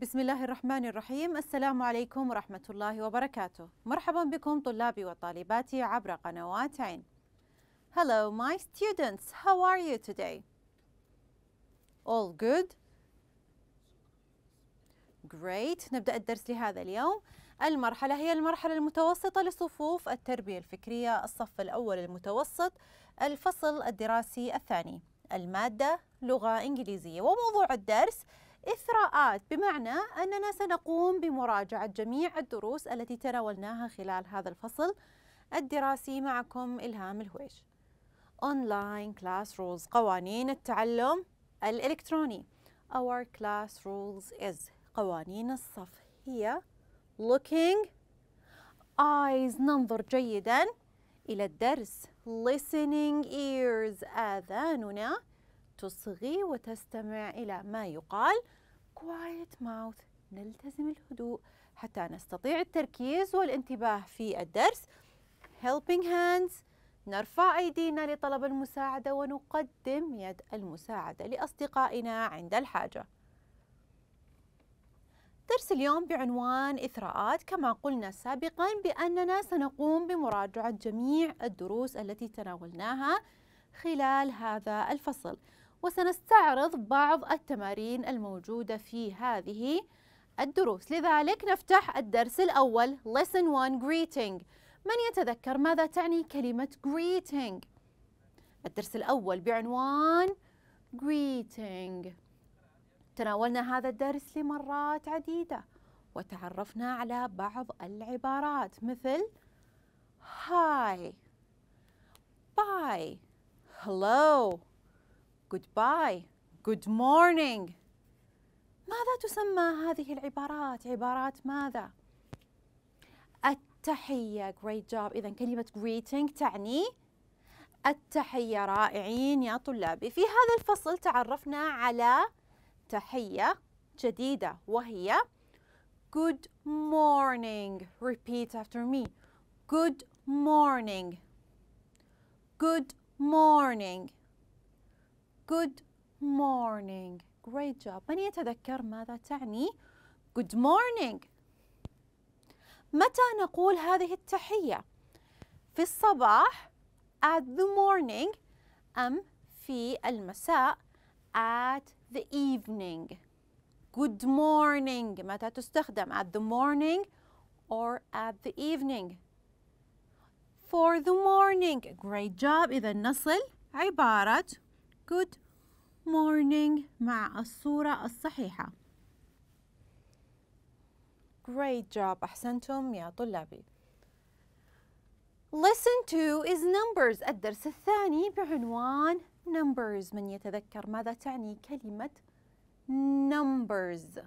بسم الله الرحمن الرحيم. السلام عليكم ورحمة الله وبركاته. مرحبا بكم طلابي وطالباتي عبر قنوات عين. Hello my students, how are you today? All good? Great. نبدأ الدرس لهذا اليوم. المرحلة هي المرحلة المتوسطة لصفوف التربية الفكرية الصف الأول المتوسط الفصل الدراسي الثاني. المادة لغة إنجليزية. وموضوع الدرس إثراءات. بمعنى أننا سنقوم بمراجعة جميع الدروس التي تناولناها خلال هذا الفصل. الدراسي معكم إلهام الهويش. Online Class Rules قوانين التعلم الإلكتروني. Our class rules is قوانين الصف. هي looking eyes ننظر جيدا. إلى الدرس listening ears آذاننا. تصغي وتستمع إلى ما يقال quiet mouth. نلتزم الهدوء حتى نستطيع التركيز والانتباه في الدرس. Helping hands. نرفع أيدينا لطلب المساعدة ونقدم يد المساعدة لأصدقائنا عند الحاجة. درس اليوم بعنوان إثراءات. كما قلنا سابقا بأننا سنقوم بمراجعة جميع الدروس التي تناولناها خلال هذا الفصل. وسنستعرض بعض التمارين الموجودة في هذه الدروس. لذلك نفتح الدرس الأول Lesson 1 Greeting. من يتذكر ماذا تعني كلمة greeting الدرس الأول بعنوان greeting. تناولنا هذا الدرس لمرات عديدة وتعرفنا على بعض العبارات مثل hi bye hello. Goodbye. Good morning. ماذا تسمى هذه العبارات؟ عبارات ماذا؟ التحية. Great job. إذا كلمة greeting تعني التحية رائعين يا طلابي. في هذا الفصل تعرفنا على تحية جديدة وهي good morning. Repeat after me. Good morning. Good morning. Good morning great job من يتذكر ماذا تعني good morning متى نقول هذه التحية في الصباح at the morning أم في المساء at the evening good morning متى تستخدم at the morning or at the evening for the morning great job إذا نصل عبارة good morning مع الصورة الصحيحة Great job أحسنتم يا طلابي Lesson 2 is numbers الدرس الثاني بعنوان numbers من يتذكر ماذا تعني كلمة numbers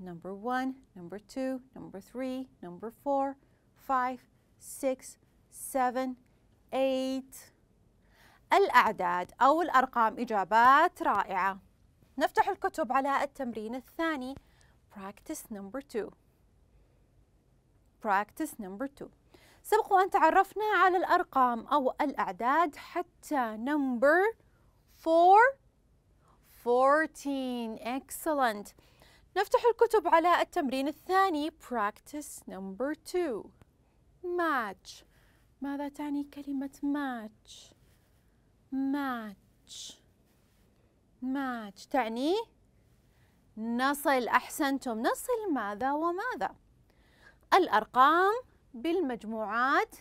number 1 number 2 number 3 number 4 5 6 7 8 الأعداد أو الأرقام إجابات رائعة. نفتح الكتب على التمرين الثاني. Practice number 2 practice number 2 سبق وأن تعرفنا على الأرقام أو الأعداد حتى number 4 14 excellent. نفتح الكتب على التمرين الثاني. Practice number 2 match. ماذا تعني كلمة match match match تعني نصل أحسنتم. نصل ماذا وماذا؟ الأرقام بالمجموعات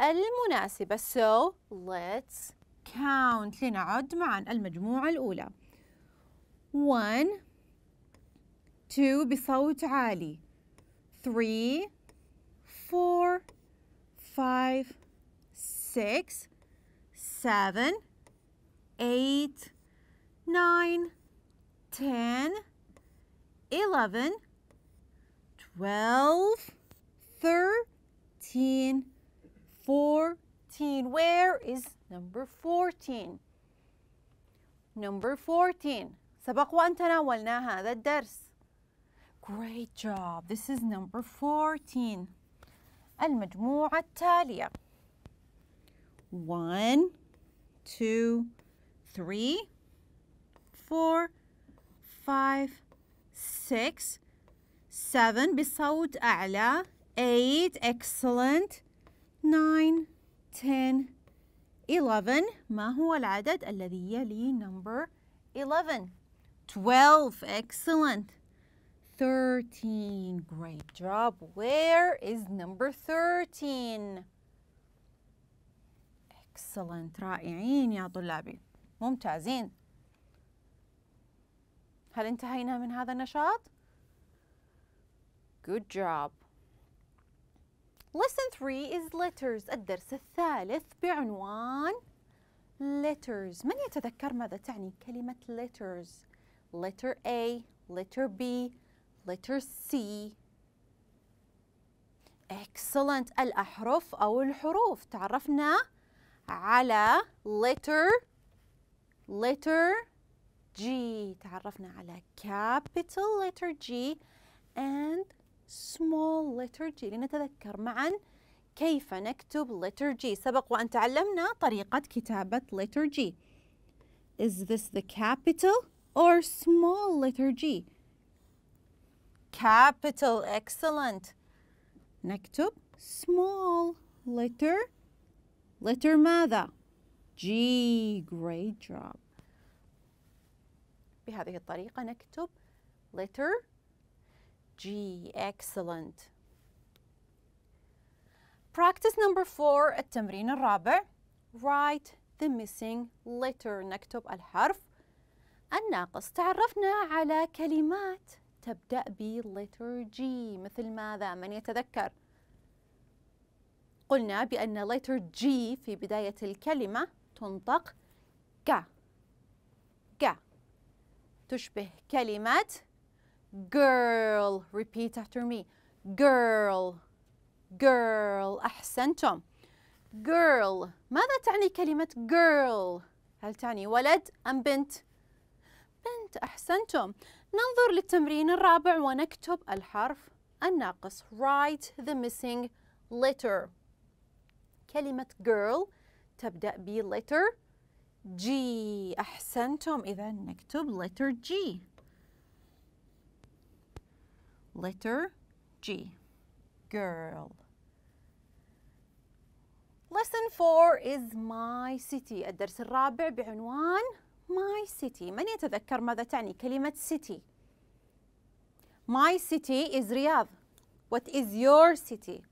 المناسبة. So let's count. لنعد معا المجموعة الأولى. One two بصوت عالي. Three four five six seven eight nine ten eleven twelve 13, 14. Where is number 14? Number 14. سبق وأن تناولنا هذا الدرس. Great job. This is number 14. المجموعة التالية. 1, 2, 3, 4, 5, 6 7 بصوت أعلى 8 excellent 9 10 11 ما هو العدد الذي يلي number 11 12 excellent 13 great job where is number 13 excellent. رائعين يا طلابي. ممتازين. هل انتهينا من هذا النشاط؟ Good job. Lesson 3 is letters. الدرس الثالث بعنوان letters. من يتذكر ماذا تعني كلمة letters letter A letter B letter C. Excellent. الأحرف أو الحروف. تعرفنا على letter letter G تعرفنا على capital letter G and small letter G لنتذكر معا كيف نكتب letter G سبق وأن تعلمنا طريقة كتابة letter G Is this the capital or small letter G? Capital, excellent. نكتب small letter letter ماذا؟ G, great job. بهذه الطريقة نكتب letter G, excellent. Practice number four التمرين الرابع Write the missing letter نكتب الحرف الناقص تعرفنا على كلمات تبدأ ب letter G مثل ماذا؟ من يتذكر؟ قلنا بأن letter G في بداية الكلمة تنطق ك. ك. تشبه كلمة girl. Repeat after me. Girl. Girl. أحسنتم. Girl. ماذا تعني كلمة girl هل تعني ولد أم بنت؟ بنت. أحسنتم. ننظر للتمرين الرابع ونكتب الحرف الناقص. Write the missing letter. كلمة girl تبدأ ب letter G أحسنتم إذا نكتب letter G letter G girl lesson 4 is my city الدرس الرابع بعنوان my city من يتذكر ماذا تعني كلمة city my city is رياض what is your city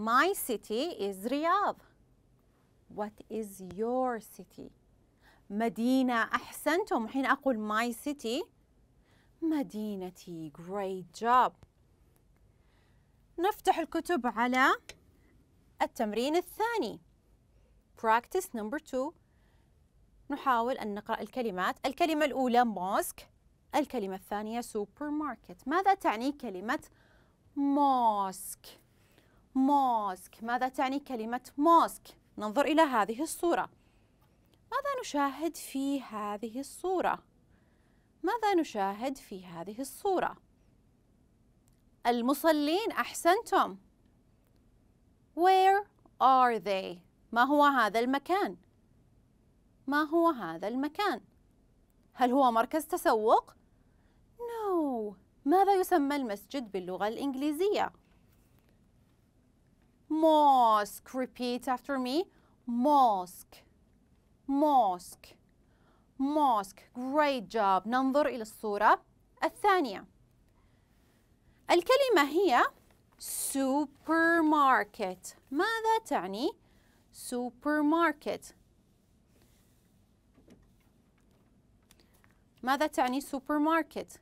my city is رياض what is your city? مدينة أحسنتم. حين أقول my city مدينتي. Great job. نفتح الكتب على التمرين الثاني. Practice number two. نحاول أن نقرأ الكلمات. الكلمة الأولى mosque. الكلمة الثانية supermarket. ماذا تعني كلمة mosque mosque ماذا تعني كلمة mosque ننظر إلى هذه الصورة. ماذا نشاهد في هذه الصورة؟ ماذا نشاهد في هذه الصورة؟ المصلين أحسنتم. Where are they? ما هو هذا المكان؟ ما هو هذا المكان؟ هل هو مركز تسوق؟ No. ماذا يسمى المسجد باللغة الإنجليزية؟ Mosque repeat after me Mosque Mosque Mosque great job ننظر إلى الصورة الثانية الكلمة هي supermarket ماذا تعني supermarket ماذا تعني supermarket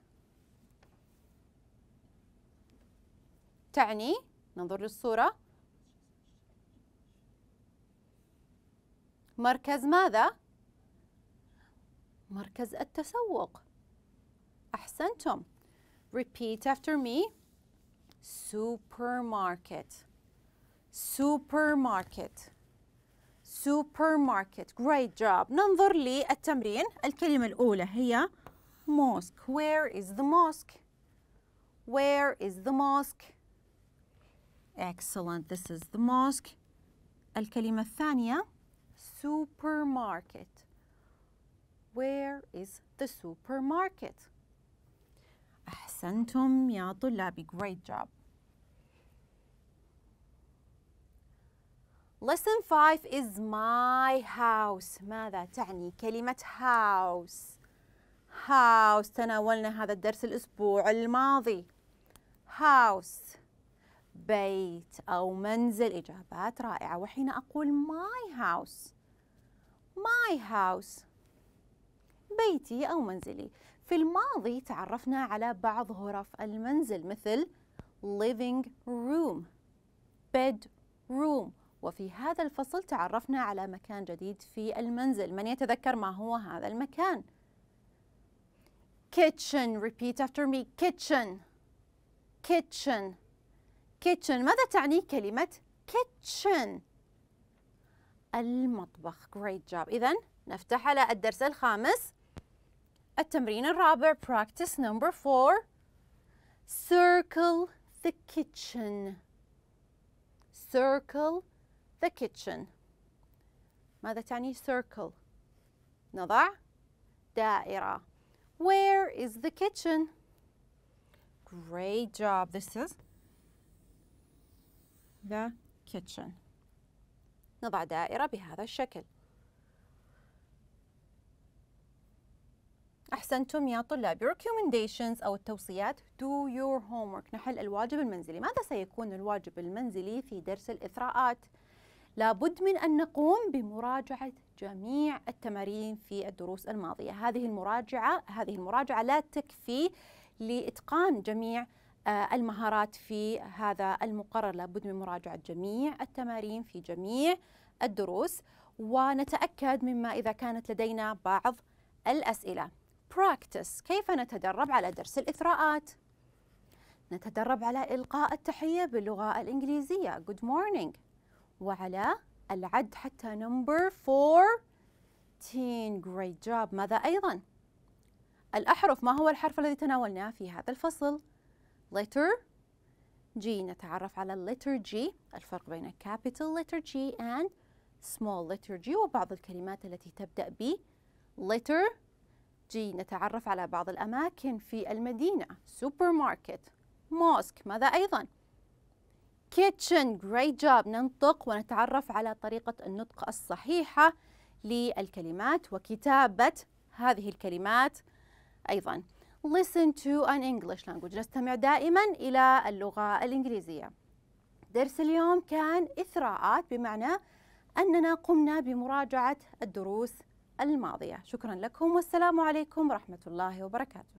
تعني ننظر للصورة مركز ماذا؟ مركز التسوق أحسنتم repeat after me supermarket supermarket supermarket great job ننظر للتمرين الكلمة الأولى هي mosque where is the mosque where is the mosque excellent this is the mosque الكلمة الثانية supermarket. Where is the supermarket? أحسنتم يا طلابي. Great job. Lesson 5 is my house. ماذا تعني كلمة house? House. تناولنا هذا الدرس الأسبوع الماضي. House. بيت أو منزل. إجابات رائعة. وحين أقول my house my house. بيتي أو منزلي. في الماضي تعرفنا على بعض غرف المنزل مثل living room bed room وفي هذا الفصل تعرفنا على مكان جديد في المنزل. من يتذكر ما هو هذا المكان؟ Kitchen. Repeat after me. Kitchen. Kitchen. Kitchen. ماذا تعني كلمة kitchen المطبخ great job إذا نفتح على الدرس الخامس التمرين الرابع practice number four circle the kitchen circle the kitchen ماذا تعني circle نضع دائرة where is the kitchen great job this is the kitchen نضع دائرة بهذا الشكل. أحسنتم يا طلاب. Recommendations أو التوصيات. Do your homework. نحل الواجب المنزلي. ماذا سيكون الواجب المنزلي في درس الإثراءات؟ لابد من أن نقوم بمراجعة جميع التمارين في الدروس الماضية. هذه المراجعة هذه المراجعة لا تكفي لإتقان جميع المهارات في هذا المقرر لابد من مراجعة جميع التمارين في جميع الدروس. ونتأكد مما إذا كانت لدينا بعض الأسئلة. Practice كيف نتدرب على درس الإثراءات؟ نتدرب على إلقاء التحية باللغة الإنجليزية. Good morning. وعلى العد حتى number 14 great job. ماذا أيضا؟ الأحرف ما هو الحرف الذي تناولناه في هذا الفصل؟ Letter G. نتعرف على letter G. الفرق بين capital letter G and small letter G وبعض الكلمات التي تبدأ ب letter G. نتعرف على بعض الأماكن في المدينة. supermarket mosque ماذا أيضا؟ kitchen great job. ننطق ونتعرف على طريقة النطق الصحيحة للكلمات وكتابة هذه الكلمات أيضا. Listen to an English language. نستمع دائما إلى اللغة الإنجليزية. درس اليوم كان إثراءات بمعنى أننا قمنا بمراجعة الدروس الماضية. شكرا لكم والسلام عليكم ورحمة الله وبركاته.